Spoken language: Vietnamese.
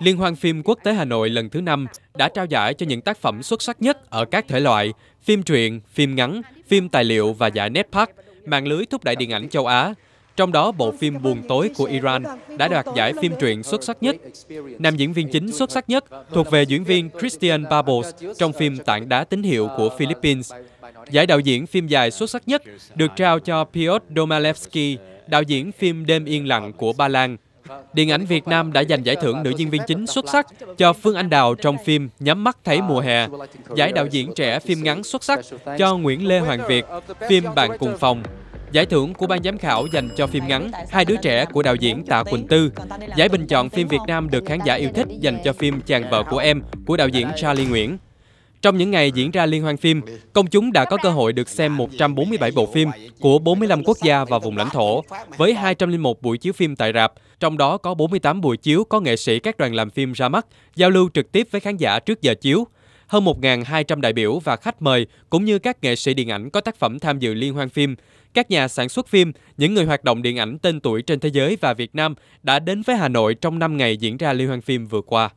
Liên hoan phim quốc tế Hà Nội lần thứ 5 đã trao giải cho những tác phẩm xuất sắc nhất ở các thể loại phim truyện, phim ngắn, phim tài liệu và giải NetPark, mạng lưới thúc đẩy điện ảnh châu Á. Trong đó, bộ phim Buồn tối của Iran đã đoạt giải phim truyện xuất sắc nhất. Nam diễn viên chính xuất sắc nhất thuộc về diễn viên Christian Babos trong phim Tảng đá tín hiệu của Philippines. Giải đạo diễn phim dài xuất sắc nhất được trao cho Piotr Domalevsky, đạo diễn phim Đêm yên lặng của Ba Lan. Điện ảnh Việt Nam đã giành giải thưởng nữ diễn viên chính xuất sắc cho Phương Anh Đào trong phim Nhắm mắt thấy mùa hè, giải đạo diễn trẻ phim ngắn xuất sắc cho Nguyễn Lê Hoàng Việt, phim Bạn cùng phòng, Giải thưởng của ban giám khảo dành cho phim ngắn Hai đứa trẻ của đạo diễn Tạ Quỳnh Tư. Giải bình chọn phim Việt Nam được khán giả yêu thích dành cho phim Chàng vợ của em của đạo diễn Charlie Nguyễn. Trong những ngày diễn ra liên hoan phim, công chúng đã có cơ hội được xem 147 bộ phim của 45 quốc gia và vùng lãnh thổ, với 201 buổi chiếu phim tại rạp, trong đó có 48 buổi chiếu có nghệ sĩ các đoàn làm phim ra mắt, giao lưu trực tiếp với khán giả trước giờ chiếu. Hơn 1.200 đại biểu và khách mời, cũng như các nghệ sĩ điện ảnh có tác phẩm tham dự liên hoan phim, các nhà sản xuất phim, những người hoạt động điện ảnh tên tuổi trên thế giới và Việt Nam đã đến với Hà Nội trong 5 ngày diễn ra liên hoan phim vừa qua.